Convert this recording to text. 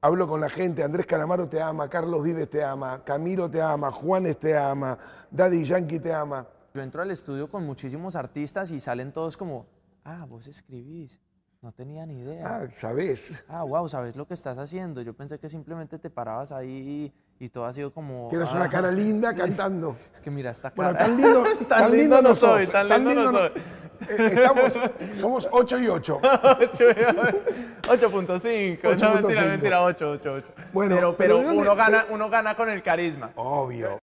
hablo con la gente, Andrés Calamaro te ama, Carlos Vives te ama, Camilo te ama, Juanes te ama, Daddy Yankee te ama. Yo entro al estudio con muchísimos artistas y salen todos como, ah, vos escribís. No tenía ni idea. Ah, sabés. Ah, wow, sabes lo que estás haciendo. Yo pensé que simplemente te parabas ahí y, y todo ha sido como. Que eres una ah, cara linda sí. cantando. Es que mira esta Bueno, cara. tan lindo, tan lindo no soy, sos, tan lindo, no no- soy. Estamos, somos 8 y 8. 8.5. No, mentira, 8.5. mentira, 8, 8, 8. Bueno, pero, pero pero ¿de dónde- uno, gana, uno gana con el carisma. Obvio.